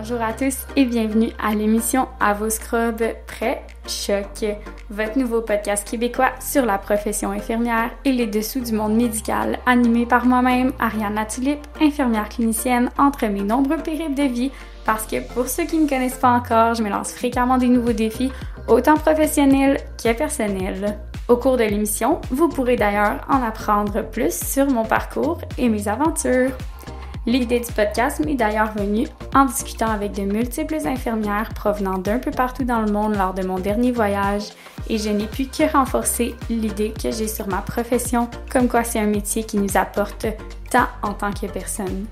Bonjour à tous et bienvenue à l'émission À vos scrubs prêts Choc, votre nouveau podcast québécois sur la profession infirmière et les dessous du monde médical, animé par moi-même, Ariane Latulippe, infirmière clinicienne, entre mes nombreux périples de vie, parce que pour ceux qui ne connaissent pas encore, je me lance fréquemment des nouveaux défis, autant professionnels que personnels. Au cours de l'émission, vous pourrez d'ailleurs en apprendre plus sur mon parcours et mes aventures. L'idée du podcast m'est d'ailleurs venue en discutant avec de multiples infirmières provenant d'un peu partout dans le monde lors de mon dernier voyage et je n'ai pu que renforcer l'idée que j'ai sur ma profession, comme quoi c'est un métier qui nous apporte tant en tant que personne.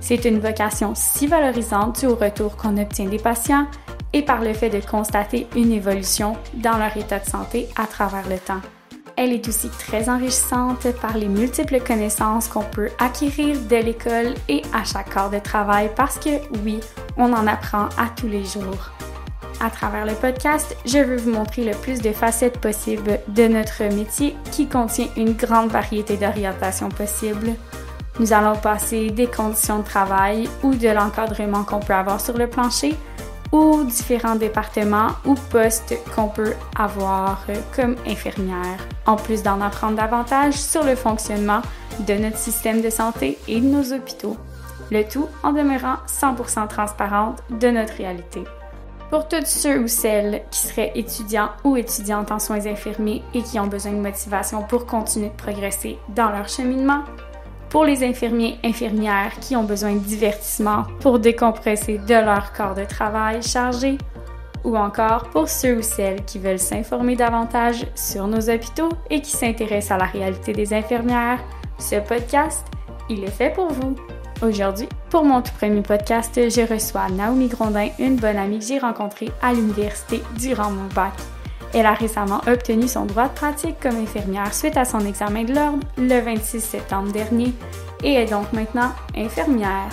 C'est une vocation si valorisante due au retour qu'on obtient des patients et par le fait de constater une évolution dans leur état de santé à travers le temps. Elle est aussi très enrichissante par les multiples connaissances qu'on peut acquérir de l'école et à chaque corps de travail parce que oui, on en apprend à tous les jours. À travers le podcast, je veux vous montrer le plus de facettes possibles de notre métier qui contient une grande variété d'orientations possibles. Nous allons passer des conditions de travail ou de l'encadrement qu'on peut avoir sur le plancher ou différents départements ou postes qu'on peut avoir comme infirmière, en plus d'en apprendre davantage sur le fonctionnement de notre système de santé et de nos hôpitaux, le tout en demeurant 100% transparente de notre réalité. Pour tous ceux ou celles qui seraient étudiants ou étudiantes en soins infirmiers et qui ont besoin de motivation pour continuer de progresser dans leur cheminement, pour les infirmiers infirmières qui ont besoin de divertissement pour décompresser de leur corps de travail chargé, ou encore pour ceux ou celles qui veulent s'informer davantage sur nos hôpitaux et qui s'intéressent à la réalité des infirmières, ce podcast, il est fait pour vous. Aujourd'hui, pour mon tout premier podcast, je reçois Naomi Grondin, une bonne amie que j'ai rencontrée à l'université durant mon bac. Elle a récemment obtenu son droit de pratique comme infirmière suite à son examen de l'ordre le 26 septembre dernier et est donc maintenant infirmière.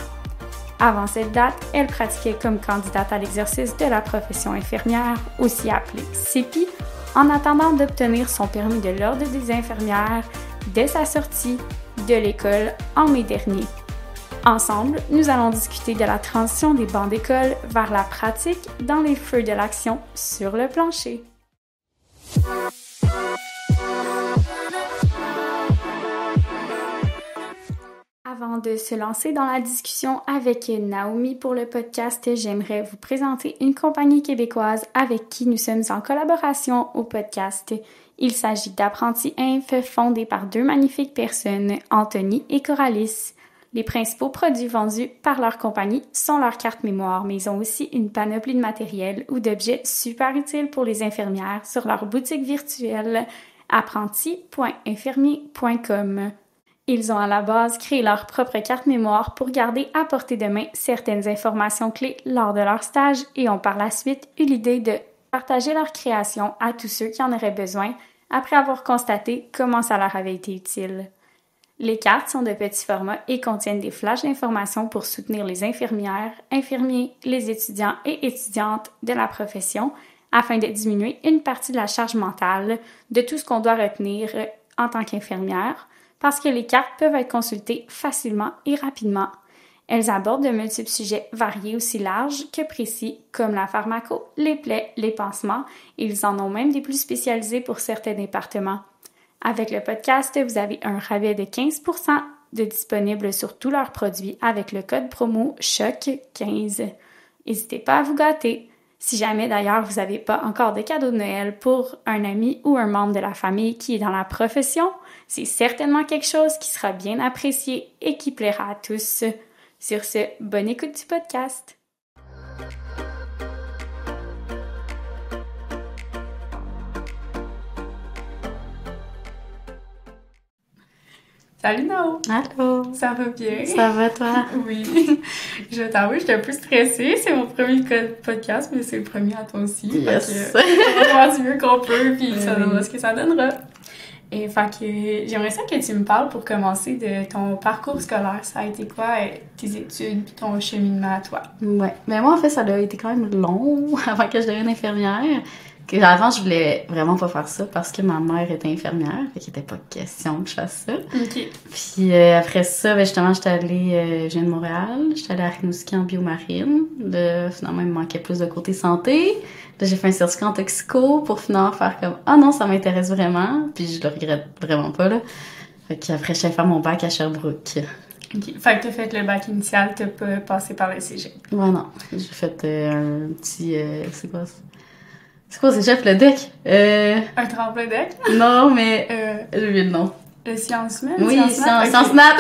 Avant cette date, elle pratiquait comme candidate à l'exercice de la profession infirmière, aussi appelée CEPI, en attendant d'obtenir son permis de l'ordre des infirmières dès sa sortie de l'école en mai dernier. Ensemble, nous allons discuter de la transition des bancs d'école vers la pratique dans les feux de l'action sur le plancher. Avant de se lancer dans la discussion avec Naomi pour le podcast, j'aimerais vous présenter une compagnie québécoise avec qui nous sommes en collaboration au podcast. Il s'agit d'Apprenti Inf, fondé par deux magnifiques personnes, Anthony et Coralis. Les principaux produits vendus par leur compagnie sont leurs cartes mémoire, mais ils ont aussi une panoplie de matériel ou d'objets super utiles pour les infirmières sur leur boutique virtuelle apprenti.infirmier.com. Ils ont à la base créé leur propre carte mémoire pour garder à portée de main certaines informations clés lors de leur stage et ont par la suite eu l'idée de partager leur création à tous ceux qui en auraient besoin après avoir constaté comment ça leur avait été utile. Les cartes sont de petits formats et contiennent des flashs d'informations pour soutenir les infirmières, infirmiers, les étudiants et étudiantes de la profession afin de diminuer une partie de la charge mentale de tout ce qu'on doit retenir en tant qu'infirmière parce que les cartes peuvent être consultées facilement et rapidement. Elles abordent de multiples sujets variés aussi larges que précis, comme la pharmaco, les plaies, les pansements, ils en ont même des plus spécialisés pour certains départements. Avec le podcast, vous avez un rabais de 15% de disponible sur tous leurs produits avec le code promo CHOC15. N'hésitez pas à vous gâter. Si jamais d'ailleurs vous n'avez pas encore de cadeau de Noël pour un ami ou un membre de la famille qui est dans la profession, c'est certainement quelque chose qui sera bien apprécié et qui plaira à tous. Sur ce, bonne écoute du podcast. Salut Nao! Allô! Ça va bien? Ça va toi? oui. Je t'avoue, j'étais un peu stressée. C'est mon premier podcast, mais c'est le premier à toi aussi. Yes! Fait que, on va du mieux qu'on peut, puis ça donnera ce que ça donnera. Et fait que j'aimerais ça que tu me parles pour commencer de ton parcours scolaire. Ça a été quoi euh, tes études puis ton cheminement à toi? Ouais. Mais moi, en fait, ça a été quand même long avant que je devienne infirmière. Avant, je voulais vraiment pas faire ça parce que ma mère était infirmière, fait qu'il était pas question que je fasse ça. OK. Puis euh, après ça, ben, justement, j'étais allée, euh, je viens de Montréal, j'étais allée à Rimouski en biomarine. Là, finalement, il me manquait plus de côté santé. Là, j'ai fait un certificat en toxico pour finalement faire comme, ah non, ça m'intéresse vraiment. Puis je le regrette vraiment pas, là. Fait qu'après, allée faire mon bac à Sherbrooke. OK. Fait que t'as fait le bac initial, t'as pas passé par le cégep. Ouais, non. J'ai fait euh, un petit, euh, c'est quoi ça? C'est quoi, c'est chef le deck? Euh, Un tremplin deck? non, mais Euh, j'ai oublié le nom. le Sciences Humaines? Oui, Sciences Science, Nat?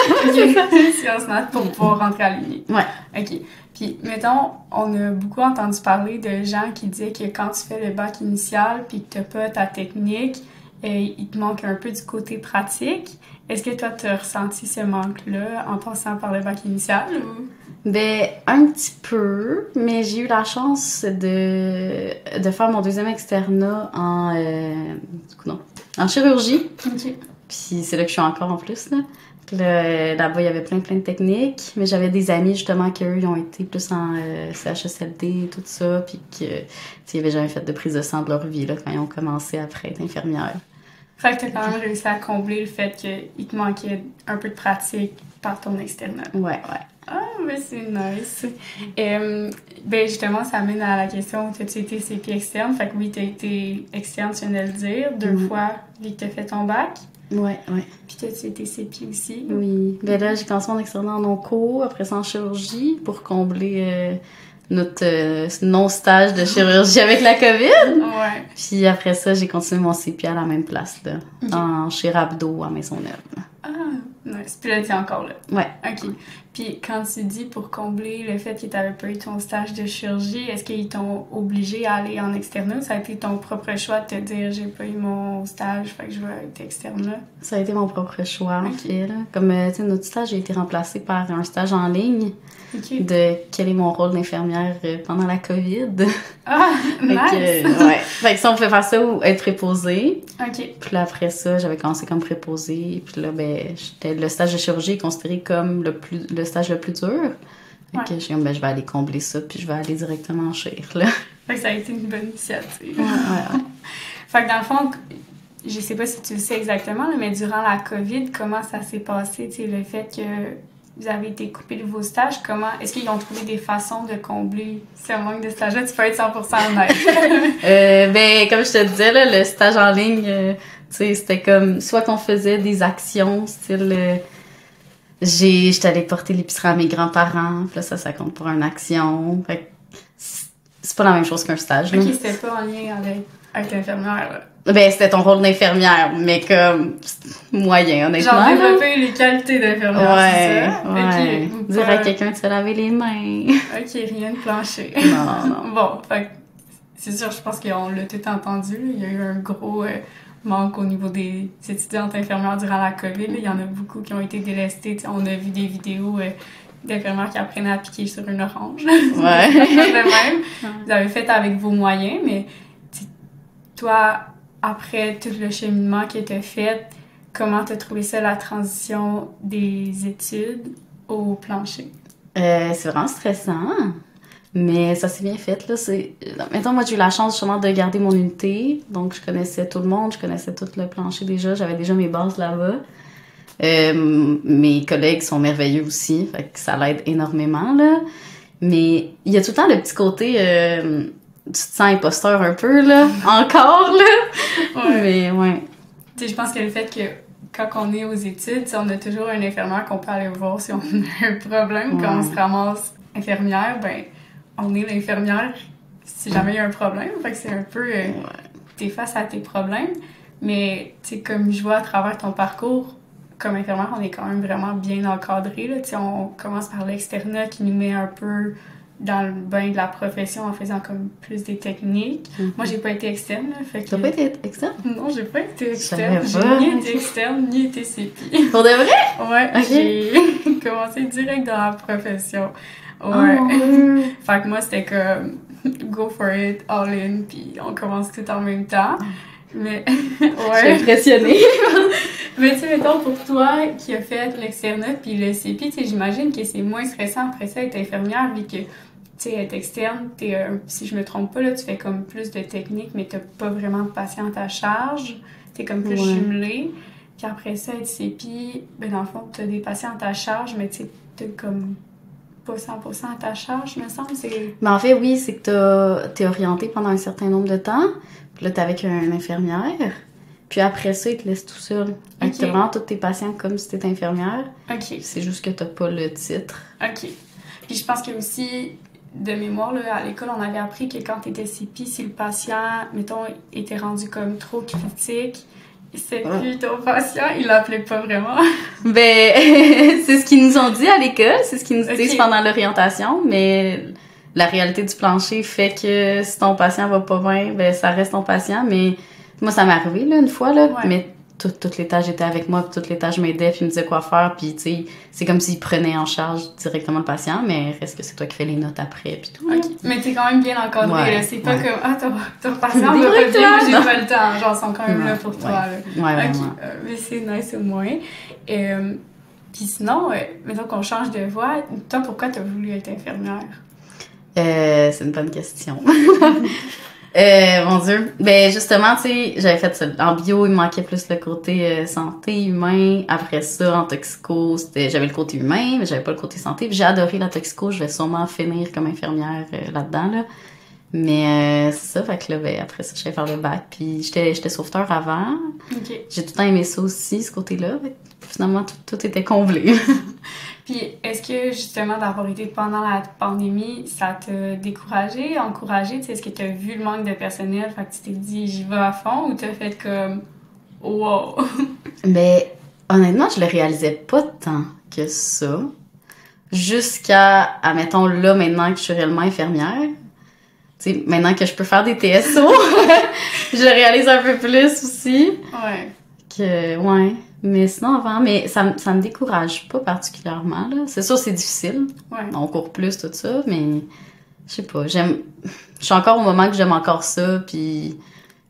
Science. Nat. Pour pouvoir rentrer à l'Uni. Ouais. OK. Puis, mettons, on a beaucoup entendu parler de gens qui disaient que quand tu fais le bac initial puis que t'as pas ta technique, euh, il te manque un peu du côté pratique. Est-ce que toi, t'as ressenti ce manque-là en passant par le bac initial? Ou... Ben, un petit peu, mais j'ai eu la chance de, de faire mon deuxième externat en, euh, du coup, non, en chirurgie. OK. Puis c'est là que je suis encore en plus, là. Là-bas, il y avait plein, plein de techniques, mais j'avais des amis, justement, qu'eux, ils ont été plus en euh, CHSLD et tout ça, puis que, ils avaient jamais fait de prise de sang de leur vie, là, quand ils ont commencé après être infirmières. Fait que t'as quand même réussi à combler le fait qu'il te manquait un peu de pratique par ton externat. Ouais, ouais. Ah, mais c'est nice. Euh, ben justement, ça amène à la question, as-tu été CP externe? Fait que oui, t'as été externe, tu viens de le dire, deux Mhm. fois, vu que t'as fait ton bac. Ouais, ouais. Puis t'as-tu été CP aussi? Oui. Ben là, j'ai commencé mon externat en onco, après ça en chirurgie, pour combler euh, notre euh, non-stage de chirurgie avec la COVID. Ouais. Puis après ça, j'ai continué mon CP à la même place, là, en chez Rabdo à Maisonneuve. Ah, nice. Puis là, t'es encore là. Ouais. OK. Puis quand tu dis pour combler le fait que t'avais pas eu ton stage de chirurgie, est-ce qu'ils t'ont obligé à aller en externat ou ça a été ton propre choix de te dire j'ai pas eu mon stage, fait que je vais être externe là? Ça a été mon propre choix, en fait. Là. Comme, euh, tu sais, notre stage a été remplacé par un stage en ligne de quel est mon rôle d'infirmière euh, pendant la COVID. Ah, Fait nice! que, euh, ouais. Fait que ça, on pouvait faire ça ou être préposé. OK. Puis là, après ça, j'avais commencé comme préposé. Puis là, ben, le stage de chirurgie est considéré comme le plus, le stage le plus dur. Fait que ben, je vais aller combler ça, puis je vais aller directement en là. Fait que ça a été une bonne initiative. Ouais, ouais, Fait que dans le fond, je sais pas si tu le sais exactement, là, mais durant la COVID, comment ça s'est passé, tu le fait que vous avez été coupé de vos stages, comment, est-ce qu'ils ont trouvé des façons de combler ce manque de stages-là? Tu peux être 100% honnête. Euh, ben, comme je te disais, là, le stage en ligne, euh, tu sais, c'était comme, soit qu'on faisait des actions, style, euh, j'ai, j'étais allée porter l'épicerie à mes grands-parents, puis là, ça, ça compte pour une action. Fait que c'est pas la même chose qu'un stage, ok, c'était pas en lien avec être infirmière, là. Ben, c'était ton rôle d'infirmière, mais comme, moyen, honnêtement. Genre développer les qualités d'infirmière, Ouais, c'est ça? ouais. Dire à quelqu'un de se laver les mains. Ok, rien de plancher. non, non. Bon, fait c'est sûr, je pense qu'on l'a tout entendu. Il y a eu un gros euh, manque au niveau des étudiantes infirmières durant la COVID. Il y en a beaucoup qui ont été délestées. On a vu des vidéos euh, d'infirmières qui apprenaient à piquer sur une orange. Ouais. même. Vous avez fait avec vos moyens, mais toi, après tout le cheminement qui était fait, comment t'as trouvé ça, la transition des études au plancher? Euh, c'est vraiment stressant, mais ça s'est bien fait. Là. C'est... Maintenant, moi, j'ai eu la chance justement de garder mon unité. Donc, je connaissais tout le monde, je connaissais tout le plancher déjà. J'avais déjà mes bases là-bas. Euh, mes collègues sont merveilleux aussi, fait que ça l'aide énormément. Là. Mais il y a tout le temps le petit côté... Euh, tu te sens imposteur un peu, là, encore, là. Mais ouais. Tu sais, je pense que le fait que quand on est aux études, on a toujours un infirmière qu'on peut aller voir si on a un problème. Quand on se ramasse infirmière, ben, on est l'infirmière si jamais il y a un problème. Fait que c'est un peu, euh, t'es face à tes problèmes. Mais, tu sais, comme je vois à travers ton parcours, comme infirmière, on est quand même vraiment bien encadré. Là. Tu sais, on commence par l'externat qui nous met un peu dans le bain de la profession en faisant comme plus des techniques. Mhm. Moi, j'ai pas été externe, là, fait que... T'as pas été externe? Non, j'ai pas été externe. J'ai ni été externe, ni été CP. Pour de vrai? Ouais, j'ai commencé direct dans la profession. Oh, Ouais. Ouais. Fait que moi, c'était comme go for it, all in, puis on commence tout en même temps. Mais, Je suis ouais. impressionnée. Mais tu sais, mettons, pour toi qui a fait l'externat puis le CP, tu sais, j'imagine que c'est moins stressant après ça être infirmière vu que tu sais, être externe, t'es, euh, si je me trompe pas, là, tu fais comme plus de technique, mais t'as pas vraiment de patient à charge. T'es comme plus Ouais. jumelé. Puis après ça, être CPI, ben dans le fond, t'as des patients à ta charge, mais tu sais, t'as comme pas 100% à ta charge, me semble. C'est... Mais en fait, oui, c'est que t'es orienté pendant un certain nombre de temps. Puis là, t'es avec une infirmière. Puis après ça, ils te laissent tout seul. Fait que Ok. t'as vraiment tous tes patients comme si t'étais infirmière. OK. C'est juste que t'as pas le titre. OK. Puis je pense que aussi, de mémoire, là, à l'école, on avait appris que quand tu étais CPI, si le patient, mettons, était rendu comme trop critique, c'est plus ton patient, il l'appelait pas vraiment. Ben, c'est ce qu'ils nous ont dit à l'école, c'est ce qu'ils nous disent pendant l'orientation, mais la réalité du plancher fait que si ton patient va pas bien, ben ça reste ton patient, mais moi ça m'est arrivé là une fois là, Ouais. mais tout, toute l'étage était avec moi, puis toute l'étage m'aidait, puis il me disait quoi faire, puis tu sais, c'est comme s'il prenait en charge directement le patient, mais reste que c'est toi qui fais les notes après, puis tout. là. Mais t'es quand même bien encadré, Ouais. C'est pas ouais. comme, ah, ton, patient moi, j'ai pas le temps. Genre, ils sont quand même là pour toi, ouais. là. Euh, mais c'est nice au moins. Euh, Puis sinon, euh, mettons qu'on change de voie, toi, pourquoi t'as voulu être infirmière? Euh, c'est une bonne question. euh, mon Dieu. Ben, justement, tu sais, j'avais fait ça. En bio, il me manquait plus le côté euh, santé humain. Après ça, en toxico, c'était, j'avais le côté humain, mais j'avais pas le côté santé. J'ai adoré la toxico. Je vais sûrement finir comme infirmière euh, là-dedans, là. Mais euh, c'est ça, fait que là, ben, après ça, je vais faire le bac. Puis j'étais, j'étais sauveteur avant. OK. J'ai tout le temps aimé ça aussi, ce côté-là. Finalement, tout, tout était comblé. Puis, est-ce que justement d'avoir été pendant la pandémie, ça t'a découragé, encouragé? Est-ce que tu as vu le manque de personnel, fait que tu t'es dit j'y vais à fond ou t'as fait comme wow? Mais honnêtement, je le réalisais pas tant que ça. Jusqu'à, admettons, là, maintenant que je suis réellement infirmière. Tu sais, maintenant que je peux faire des TSO, je le réalise un peu plus aussi. Ouais. Que, ouais. Mais sinon, avant, mais ça, ça me décourage pas particulièrement, là. C'est sûr, c'est difficile. Ouais. On court plus, tout ça, mais je sais pas. J'aime, je suis encore au moment que j'aime encore ça, puis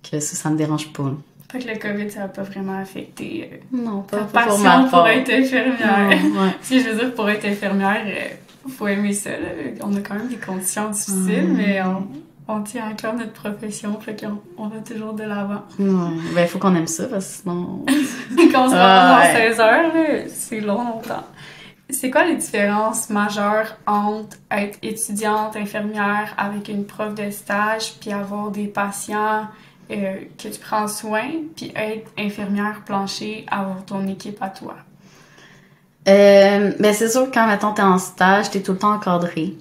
que ça, ça me dérange pas. Fait que le COVID, ça a pas vraiment affecté euh, Non, pas, ta pas pour pour, être infirmière. Non, ouais. Si je veux dire, pour être infirmière, euh, faut aimer ça. là. On a quand même des conditions difficiles, mais on, on tient à cœur notre profession, fait qu'on on va toujours de l'avant. Ouais. Ben, faut qu'on aime ça, parce que sinon. Quand on se Ah, rend ouais. 16 heures, là, c'est long, longtemps. C'est quoi les différences majeures entre être étudiante infirmière avec une prof de stage, puis avoir des patients euh, que tu prends soin, puis être infirmière plancher, avoir ton équipe à toi? Euh, ben, c'est sûr que quand, mettons, t'es en stage, t'es tout le temps encadré.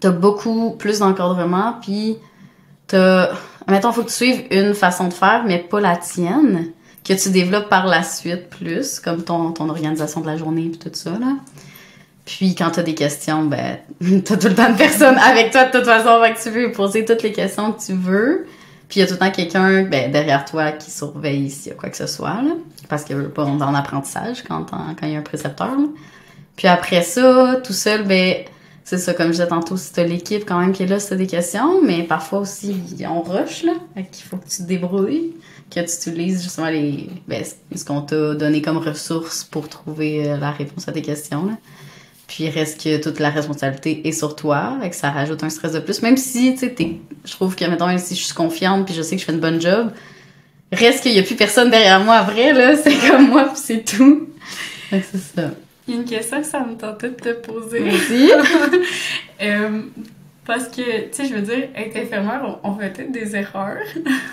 T'as beaucoup plus d'encadrement, puis t'as... Mettons, faut que tu suives une façon de faire, mais pas la tienne, que tu développes par la suite plus, comme ton, ton organisation de la journée, puis tout ça, là. Puis quand t'as des questions, ben, t'as tout le temps de personnes avec toi de toute façon, que tu veux poser toutes les questions que tu veux. Puis il y a tout le temps quelqu'un ben, derrière toi qui surveille s'il y a quoi que ce soit, là. Parce que pas, est en apprentissage quand t'en- quand il y a un précepteur, là. Puis après ça, tout seul, ben, c'est ça, comme je disais tantôt, si t'as l'équipe quand même qui est là, si t'as des questions, mais parfois aussi, on rush, là. Fait qu'il faut que tu te débrouilles, que tu utilises justement les, ben, ce qu'on t'a donné comme ressources pour trouver euh, la réponse à tes questions, là. Puis reste que toute la responsabilité est sur toi, et que ça rajoute un stress de plus. Même si, tu sais, je trouve que, mettons, si je suis confiante puis je sais que je fais une bonne job, reste qu'il y a plus personne derrière moi après, là. C'est comme moi, puis c'est tout. Fait c'est ça. Il y a une question que ça me tentait de te poser. Merci. Euh, parce que, tu sais, je veux dire, être infirmière, on, on fait peut-être des erreurs.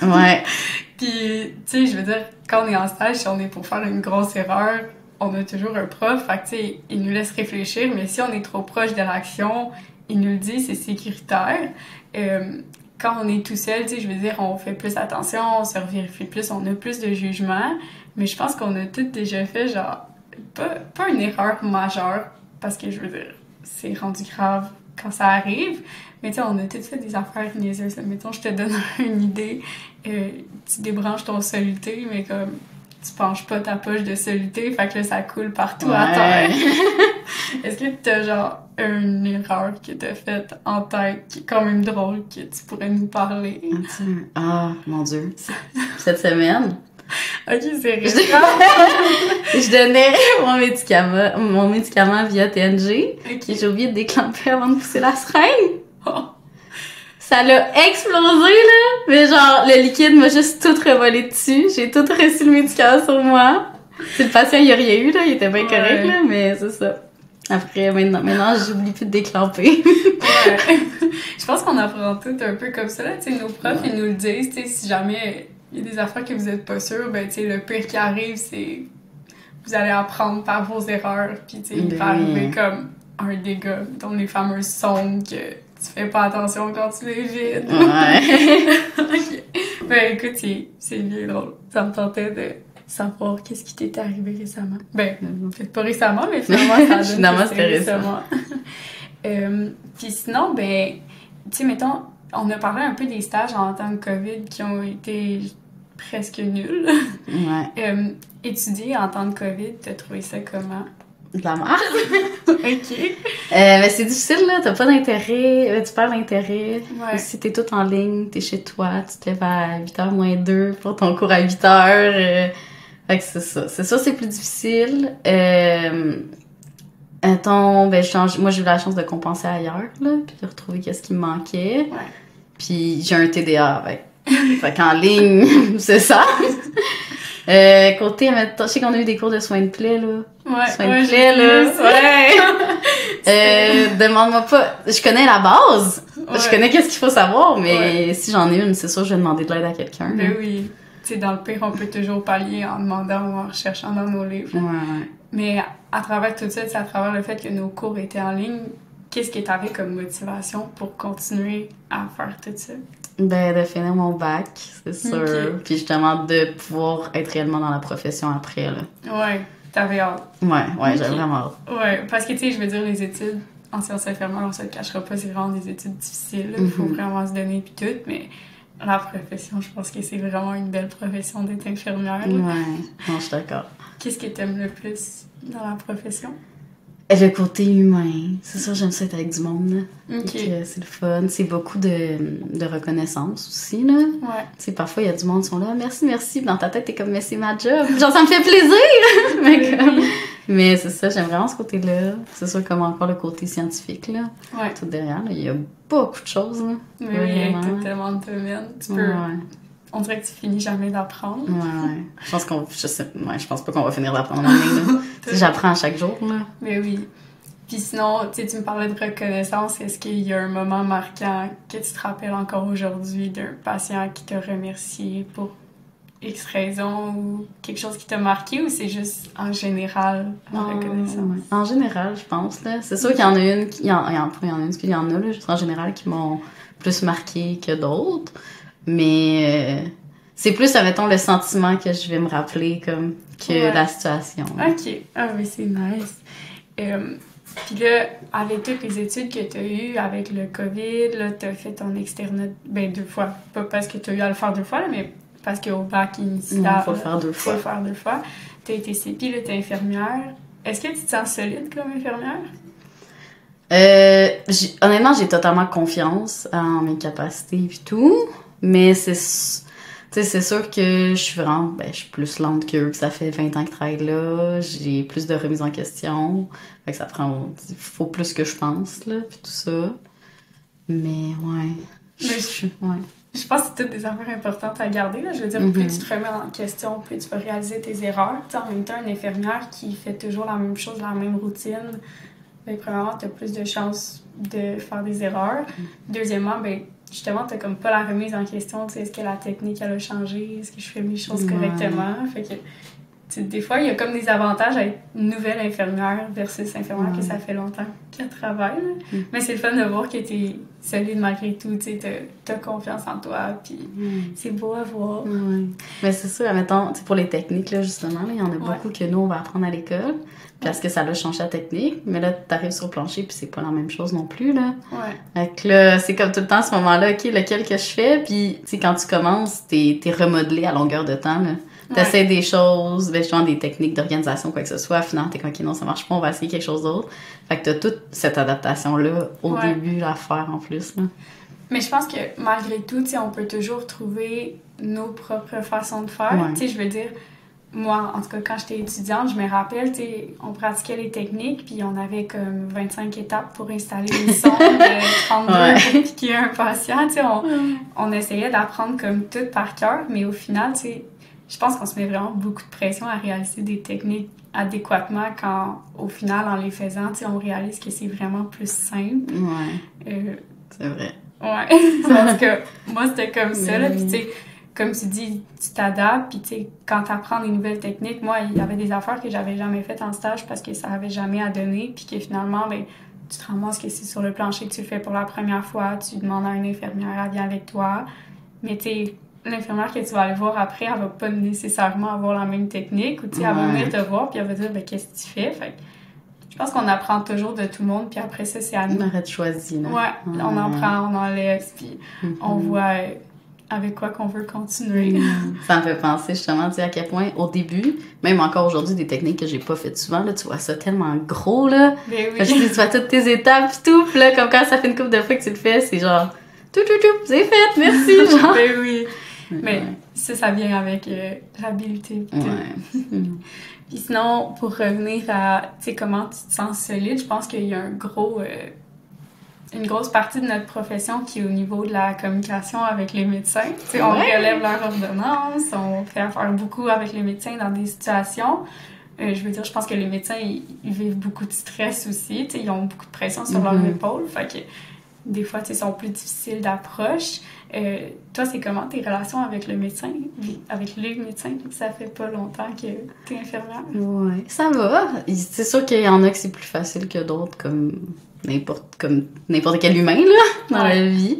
Ouais. Puis, tu sais, je veux dire, quand on est en stage, si on est pour faire une grosse erreur, on a toujours un prof. Fait que, tu sais, il nous laisse réfléchir, mais si on est trop proche de l'action, il nous le dit, c'est sécuritaire. Euh, quand on est tout seul, tu sais, je veux dire, on fait plus attention, on se vérifie plus, on a plus de jugement. Mais je pense qu'on a tous déjà fait, genre, pas, pas une erreur majeure, parce que, je veux dire, c'est rendu grave quand ça arrive. Mais tu sais, on a tous fait des affaires niaiseuses. Mettons, je te donne une idée. Euh, tu débranches ton soluté, mais comme tu penches pas ta poche de soluté, fait que là, ça coule partout à terre. Est-ce que t'as genre une erreur que t'as faite en tête qui est quand même drôle que tu pourrais nous parler? Ah, mon Dieu. Cette semaine, ok, c'est Je, je donnais mon médicament, mon médicament via TNG, Ok. j'ai oublié de déclencher avant de pousser la seringue. Ça l'a explosé, là! Mais genre, le liquide m'a juste tout revolé dessus. J'ai tout reçu le médicament sur moi. C'est le patient, il y a rien eu, là. Il était bien Ouais. correct, là, mais c'est ça. Après, maintenant, maintenant j'oublie plus de déclamper. Ouais. Je pense qu'on apprend tout un peu comme ça, là. Tu sais, nos profs, Ouais. ils nous le disent, tu sais, si jamais il y a des affaires que vous êtes pas sûr, ben, tu sais, le pire qui arrive, c'est vous allez apprendre par vos erreurs, puis tu sais, il peut Ben. arriver comme un dégât, dont les fameuses sondes que tu fais pas attention quand tu les vides. ouais. Ben, écoute, c'est- c'est bien drôle. Ça me tentait de savoir qu'est-ce qui t'est arrivé récemment. Ben, Peut-être pas récemment, mais finalement, ça donne Finalement, c'était récent. euh, Puis sinon, ben, tu sais, mettons, on a parlé un peu des stages en temps de COVID qui ont été presque. Ouais. Euh, étudier en temps de COVID, t'as trouvé ça comment? De la merde. ok. Euh, mais c'est difficile, là. T'as pas d'intérêt. euh, Tu perds l'intérêt. Ouais. Si t'es tout en ligne, t'es chez toi, tu te lèves à 8h moins 2 pour ton cours à 8h. Euh... Fait que c'est ça. C'est ça, c'est plus difficile. Euh... Attends, ben, je change- moi, j'ai eu la chance de compenser ailleurs, là, puis de retrouver qu'est-ce qui me manquait. Ouais. Puis j'ai un TDA, avec. Fait qu'en ligne, c'est ça. Euh, côté, je sais qu'on a eu des cours de soins de plaie, là. Ouais, Soins de ouais, plaie, j'ai là. Ouais. Euh, demande-moi pas. Je connais la base. Je connais qu'est-ce qu'il faut savoir, mais si j'en ai une, c'est sûr, je vais demander de l'aide à quelqu'un. Ben oui. Tu sais, dans le pire, on peut toujours pallier en demandant ou en recherchant dans nos livres. Ouais, ouais. Mais à travers tout ça, c'est à travers le fait que nos cours étaient en ligne, qu'est-ce que tu avais comme motivation pour continuer à faire tout ça? Ben, de finir mon bac, c'est sûr. Ok. Puis justement, de pouvoir être réellement dans la profession après, là. Ouais, t'avais hâte. Ouais, ouais, Ok. vraiment hâte. Ouais, parce que tu sais, je veux dire, les études en sciences infirmières, on se le cachera pas, c'est vraiment des études difficiles. Il faut Mhm. vraiment se donner puis tout, mais la profession, je pense que c'est vraiment une belle profession d'être infirmière. Ouais, non, je suis d'accord. Qu'est-ce que t'aimes le plus dans la profession? Le côté humain, c'est sûr, j'aime ça être avec du monde, C'est le fun. C'est beaucoup de, de reconnaissance aussi, là. Ouais. Parfois, il y a du monde qui sont là, merci, merci. Dans ta tête, t'es comme, mais c'est ma job. Genre, ça me fait plaisir. mais comme- mais c'est ça, j'aime vraiment ce côté-là. C'est sûr, comme encore le côté scientifique, là. Ouais. Tout derrière, il y a beaucoup de choses, là. Mais oui, avec Vraiment. tout tellement de domaines, tu peux... Ouais, On dirait que tu finis jamais d'apprendre. ouais, ouais. Je pense qu'on, je sais, ouais, je pense pas qu'on va finir d'apprendre en ligne, J'apprends à chaque jour, là. Mais oui. Puis sinon, tu sais, tu me parlais de reconnaissance. Est-ce qu'il y a un moment marquant que tu te rappelles encore aujourd'hui d'un patient qui t'a remercié pour X raison ou quelque chose qui t'a marqué ou c'est juste en général la Ah, reconnaissance? ouais. En général, je pense. là. C'est sûr qu'il y en a une, qui- il y en, il y en, il y en a une, il y en a, là, juste en général, qui m'ont plus marqué que d'autres. Mais euh, c'est plus, admettons, le sentiment que je vais me rappeler comme que Ouais. la situation. Ok. Ah oui, c'est nice. Euh, puis là, avec toutes les études que tu as eues, avec le COVID, là, tu as fait ton externat, ben deux fois. Pas parce que tu as eu à le faire deux fois, là, mais parce qu'au bac initial, Non, faut le faire deux faut fois. le faire deux fois. Tu as été CPI, là, tu es infirmière. Est-ce que tu te sens solide comme infirmière? Euh, honnêtement, j'ai totalement confiance en mes capacités et tout. Mais c'est, c'est sûr que je suis vraiment, ben, je suis plus lente qu'eux, que ça fait 20 ans que je travaille là. J'ai plus de remises en question. Fait que ça prend, il faut plus que je pense, là, puis tout ça. Mais, ouais. Je Mais- suis, ouais. Je pense que c'est toutes des affaires importantes à garder. Là. Je veux dire, plus tu te remets en question, plus tu vas réaliser tes erreurs. Tu sais, en même temps, une infirmière qui fait toujours la même chose, la même routine, ben, premièrement, tu as plus de chances de faire des erreurs. Deuxièmement, ben, justement, tu comme pas la remise en question. Tu sais, est-ce que la technique, elle a changé? Est-ce que je fais mes choses Ouais. correctement? Fait que, des fois, il y a comme des avantages à être nouvelle infirmière versus infirmière que ça fait longtemps qu'elle travaille. Mm. Mais c'est le fun de voir que tu es solide malgré tout. Tu as confiance en toi. Puis c'est beau à voir. Mais c'est tu sais, pour les techniques, là, justement, il y en a beaucoup que nous, on va apprendre à l'école. Parce que ça a changé la technique. Mais là, t'arrives sur le plancher, puis c'est pas la même chose non plus, là. Ouais. Fait que là, c'est comme tout le temps, à ce moment-là, OK, lequel que je fais? Puis, tu quand tu commences, t'es es remodelé à longueur de temps, là. T'essaies des choses, ben, justement, des techniques d'organisation, quoi que ce soit. Finalement, t'es comme, OK, non, ça marche pas, on va essayer quelque chose d'autre. Fait que t'as toute cette adaptation-là au Ouais. début à faire, en plus, là. Mais je pense que malgré tout, on peut toujours trouver nos propres façons de faire. Ouais. Tu sais, je veux dire, moi, en tout cas, quand j'étais étudiante, je me rappelle, tu on pratiquait les techniques, puis on avait comme 25 étapes pour installer une sonde de 32 Ouais. pour piquer un patient. Tu sais, on, on essayait d'apprendre comme tout par cœur, mais au final, tu sais, je pense qu'on se met vraiment beaucoup de pression à réaliser des techniques adéquatement quand, au final, en les faisant, on réalise que c'est vraiment plus simple. Ouais, Euh, c'est vrai. Ouais, tout cas, moi c'était comme ça, là. Puis tu sais, comme tu dis, tu t'adaptes, puis tu sais, quand tu apprends des nouvelles techniques, moi, il y avait des affaires que j'avais jamais faites en stage parce que ça avait jamais à donner, puis que finalement, ben, tu te ramasses que c'est sur le plancher que tu le fais pour la première fois, tu demandes à une infirmière, elle vient avec toi, mais tu sais, l'infirmière que tu vas aller voir après, elle va pas nécessairement avoir la même technique, ou tu sais, elle va venir te voir, puis elle va dire, ben, qu'est-ce que tu fais? Fait que je pense qu'on apprend toujours de tout le monde, puis après ça, c'est à nous On choisi, là. Ouais, on en prend, on en laisse, puis on Mhm. voit euh, avec quoi qu'on veut continuer. Ça me fait penser justement, tu sais, à quel point au début, même encore aujourd'hui, des techniques que j'ai pas faites souvent, là, tu vois ça tellement gros, là. Mais tu oui. tu vois toutes tes étapes pis tout, pis là, comme quand ça fait une couple de fois que tu le fais, c'est genre, tout, tout, tout, c'est fait, merci, genre. Mais oui. Mais Ouais. ça, ça vient avec euh, l'habileté. puis tout. Ouais. Puis sinon, pour revenir à, comment tu te sens solide, je pense qu'il y a un gros, euh, une grosse partie de notre profession qui est au niveau de la communication avec les médecins. Tu sais, on Ouais. relève leur ordonnance, on fait affaire beaucoup avec les médecins dans des situations. Euh, je veux dire, je pense que les médecins, ils, ils vivent beaucoup de stress aussi. Ils ont beaucoup de pression sur leurs Mhm. épaules. Fait que des fois, ils sont plus difficiles d'approche. Euh, toi, c'est comment tes relations avec le médecin, avec les médecins? Ça fait pas longtemps que tu es infirmière. Ouais, ça va. C'est sûr qu'il y en a que c'est plus facile que d'autres, comme n'importe comme n'importe quel humain là dans Ouais. la vie.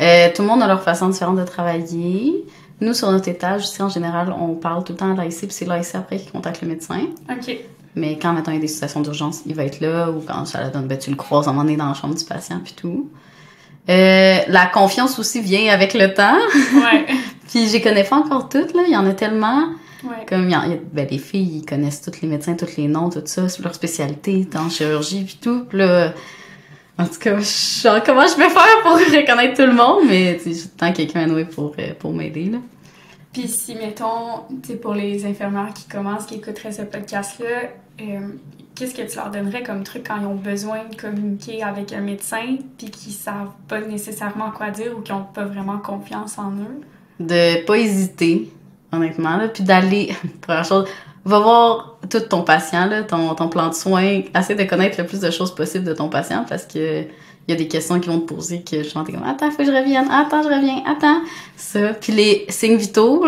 Euh, tout le monde a leur façon différente de travailler. Nous, sur notre étage, ici, en général, on parle tout le temps à l'AIC, puis c'est l'AIC après qui contacte le médecin. OK. Mais quand, mettons, il y a des situations d'urgence, il va être là, ou quand ça la donne, ben, tu le croises à un moment donné dans la chambre du patient, puis tout. Euh, la confiance aussi vient avec le temps. Ouais. Puis, je les connais pas encore toutes, là. Il y en a tellement. Ouais. Comme il y a, ben, les filles, ils connaissent tous les médecins, tous les noms, tout ça, c'est leur spécialité dans la chirurgie puis tout. Puis là, en tout cas, je, genre, comment je vais faire pour reconnaître tout le monde, mais j'ai tout le temps quelqu'un à nouer pour, euh, pour m'aider, là. Puis si, mettons, tu pour les infirmières qui commencent, qui écouteraient ce podcast-là, euh, qu'est-ce que tu leur donnerais comme truc quand ils ont besoin de communiquer avec un médecin, puis qui savent pas nécessairement quoi dire ou qui ont pas vraiment confiance en eux? De pas hésiter, honnêtement, là, puis d'aller, première chose, va voir tout ton patient, ton, ton plan de soins, essaie de connaître le plus de choses possible de ton patient parce que il y a des questions qui vont te poser que je t'es comme attends faut que je revienne attends je reviens attends. Ça puis les signes vitaux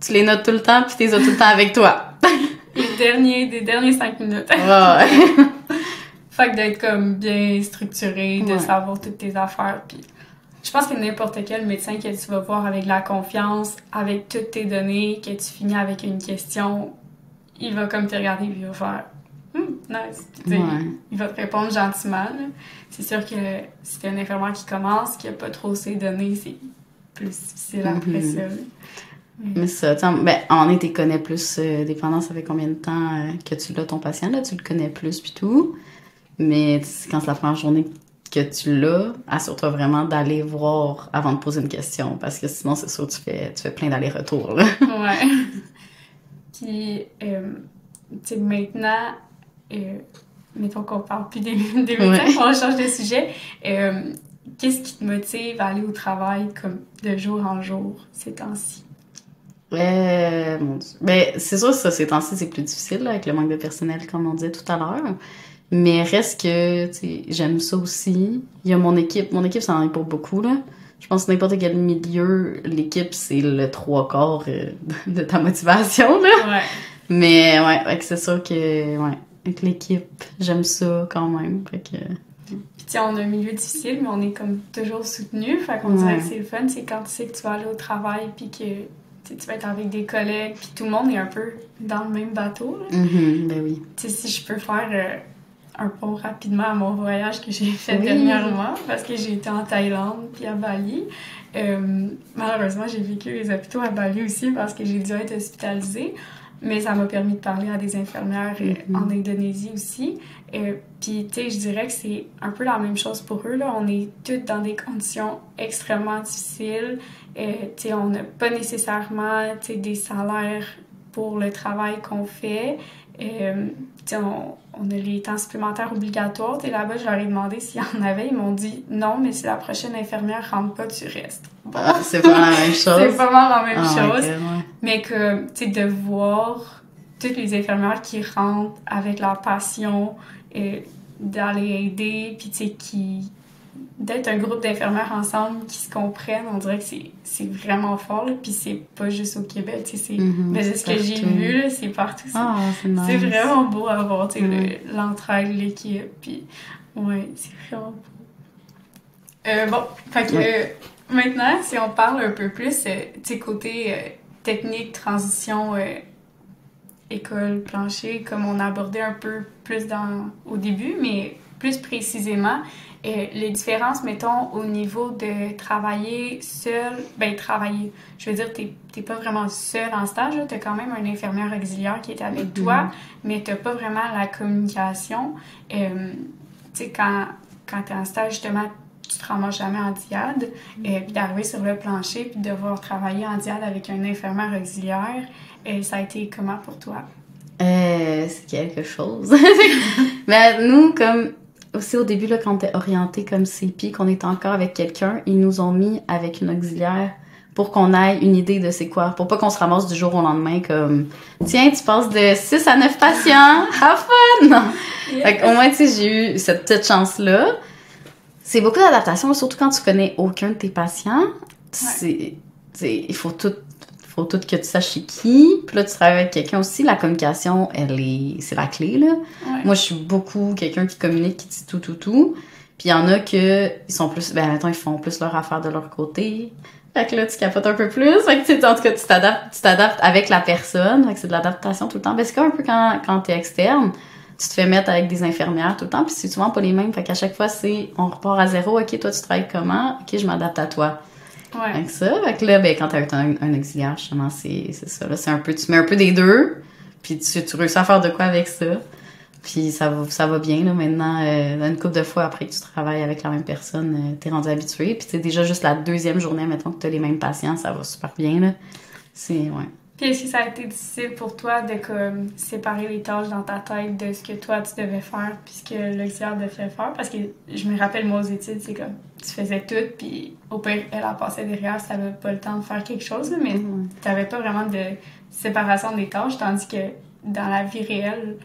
tu les notes tout le temps puis as tout le temps avec toi Les derniers, des derniers cinq minutes. ouais. fait que d'être comme bien structuré, de Ouais. savoir toutes tes affaires, puis... Je pense que n'importe quel médecin que tu vas voir avec la confiance, avec toutes tes données, que tu finis avec une question, il va comme te regarder et il va faire Hmm, nice. Ouais. Il va te répondre gentiment. C'est sûr que si t'es un infirmière qui commence, qui a pas trop ses données, c'est plus difficile après ça. Mais ça tu sais, ben en est tu connais plus euh, dépendant ça fait combien de temps euh, que tu l'as ton patient là tu le connais plus puis tout mais quand c'est la première journée que tu l'as assure-toi vraiment d'aller voir avant de poser une question parce que sinon c'est sûr tu fais tu fais plein d'allers-retours là Ouais. Puis, euh, tu sais, maintenant, euh, mettons qu'on parle plus des, des médecins, Ouais. on change de sujet. Qu'est-ce qui te motive à aller au travail comme de jour en jour ces temps-ci? Euh, mon Dieu. Ben, c'est sûr, ça, ces temps-ci, c'est plus difficile, là, avec le manque de personnel, comme on disait tout à l'heure. Mais reste que, tu sais, j'aime ça aussi. Il y a mon équipe. Mon équipe, ça en est pas beaucoup, là. Je pense que n'importe quel milieu, l'équipe, c'est le trois quarts euh, de ta motivation, là. Ouais. Mais, ouais, c'est sûr que, ouais, avec l'équipe, j'aime ça quand même. Fait que, Puis, tu sais, on a un milieu difficile, mais on est comme toujours soutenu. Fait qu'on Ouais. dirait que c'est le fun, c'est quand tu sais que tu vas aller au travail, puis que tu vas être avec des collègues, puis tout le monde est un peu dans le même bateau. là. mhm, ben oui. Tu sais, si je peux faire euh, un pont rapidement à mon voyage que j'ai fait Oui. dernièrement, parce que j'ai été en Thaïlande puis à Bali. Euh, malheureusement, j'ai vécu les hôpitaux à Bali aussi parce que j'ai dû être hospitalisée. Mais ça m'a permis de parler à des infirmières euh, Mhm. en Indonésie aussi. Euh, puis, tu sais, je dirais que c'est un peu la même chose pour eux. Là. On est toutes dans des conditions extrêmement difficiles. Euh, on n'a pas nécessairement des salaires pour le travail qu'on fait. Euh, on, on, a les temps supplémentaires obligatoires. Et là-bas, je leur ai demandé s'il y en avait. Ils m'ont dit non, mais si la prochaine infirmière rentre pas, tu restes. Ah, c'est pas la même chose. c'est vraiment la même ah, chose. Mais que, tu sais, de voir toutes les infirmières qui rentrent avec leur passion et d'aller aider, puis tu sais, qui, d'être un groupe d'infirmières ensemble qui se comprennent, on dirait que c'est vraiment fort. Puis c'est pas juste au Québec, c'est mm ce que j'ai vu, c'est partout. Ah, c'est vraiment beau à voir, l'entraide, l'équipe. Puis ouais, c'est vraiment beau. Euh, bon, fait que euh, maintenant, si on parle un peu plus, euh, tu sais, côté technique, transition, école, plancher, comme on a abordé un peu plus dans, au début, mais plus précisément, les différences, mettons, au niveau de travailler seul, ben travailler, je veux dire, t'es pas vraiment seul en stage, tu as quand même un infirmière auxiliaire qui est avec toi, mm-hmm. mais t'as pas vraiment la communication. Euh, tu sais, quand, quand t'es en stage, justement, tu te ramasses jamais en diade, et euh, puis d'arriver sur le plancher, puis de devoir travailler en diade avec un infirmière auxiliaire, euh, ça a été comment pour toi? c'est quelque chose. mais nous, comme aussi au début, là, quand on était orienté comme CP, qu'on était encore avec quelqu'un, ils nous ont mis avec une auxiliaire pour qu'on ait une idée de c'est quoi, pour pas qu'on se ramasse du jour au lendemain comme tiens, tu passes de 6 à 9 patients, have fun! Non. au moins, tu sais, j'ai eu cette petite chance-là. C'est beaucoup d'adaptation, surtout quand tu connais aucun de tes patients. C'est, il faut tout faut tout que tu saches chez qui. Puis là, tu travailles avec quelqu'un aussi. La communication, elle est, c'est la clé, là. Moi, je suis beaucoup quelqu'un qui communique, qui dit tout, tout, tout. Puis il y en a que, ils sont plus, ben, maintenant, ils font plus leur affaire de leur côté. Fait que là, tu capotes un peu plus. Fait que, en tout cas, tu t'adaptes, tu t'adaptes avec la personne. Fait que c'est de l'adaptation tout le temps. Ben, c'est comme un peu quand, quand t'es externe. Tu te fais mettre avec des infirmières tout le temps, puis c'est souvent pas les mêmes. Fait qu'à chaque fois, c'est, on repart à zéro. OK, toi, tu travailles comment? OK, je m'adapte à toi. Ouais. Avec ça. Fait que là, ben, quand t'as un, un auxiliaire, justement, c'est, c'est ça. Là, c'est un peu, tu mets un peu des deux, puis tu, tu réussis à faire de quoi avec ça. Puis ça va, ça va bien, là, maintenant. Euh, une couple de fois après que tu travailles avec la même personne, euh, t'es rendu habitué. Puis c'est déjà juste la deuxième journée, mettons, que t'as les mêmes patients, ça va super bien, là. C'est, ouais. Puis est-ce que ça a été difficile pour toi de comme séparer les tâches dans ta tête de ce que toi tu devais faire puis ce que l'auxiliaire devait faire? Parce que je me rappelle moi aux études, c'est comme tu faisais tout puis au pire elle en passait derrière si t'avais pas le temps de faire quelque chose, mais t'avais pas vraiment de séparation des tâches, tandis que dans la vie réelle,